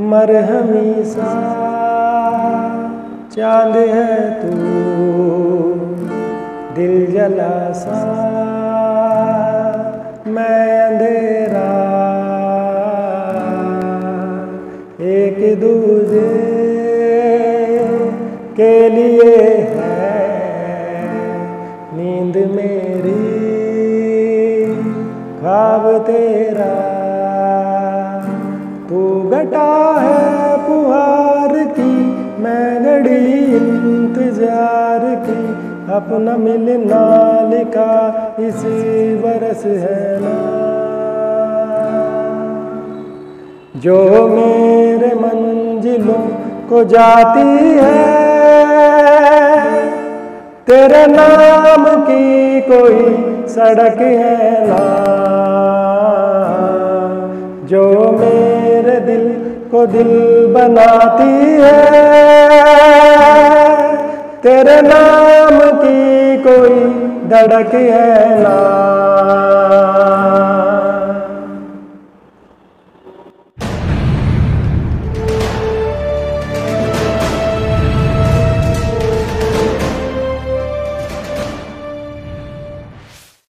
मरहमी सा, चाँद है तू, दिल जला सा। मैं अंधेरा, एक दूजे के लिए है। नींद मेरी, ख्वाब तेरा। घटा है पुहार की मैं घड़ी इंतज़ार की। अपना मिलना लिखा इसी बरस है ना। जो मेरे मंजिलों को जाती है, तेरे नाम की कोई सड़क है ना। को दिल बनाती है। तेरे नाम की कोई धड़क है ना।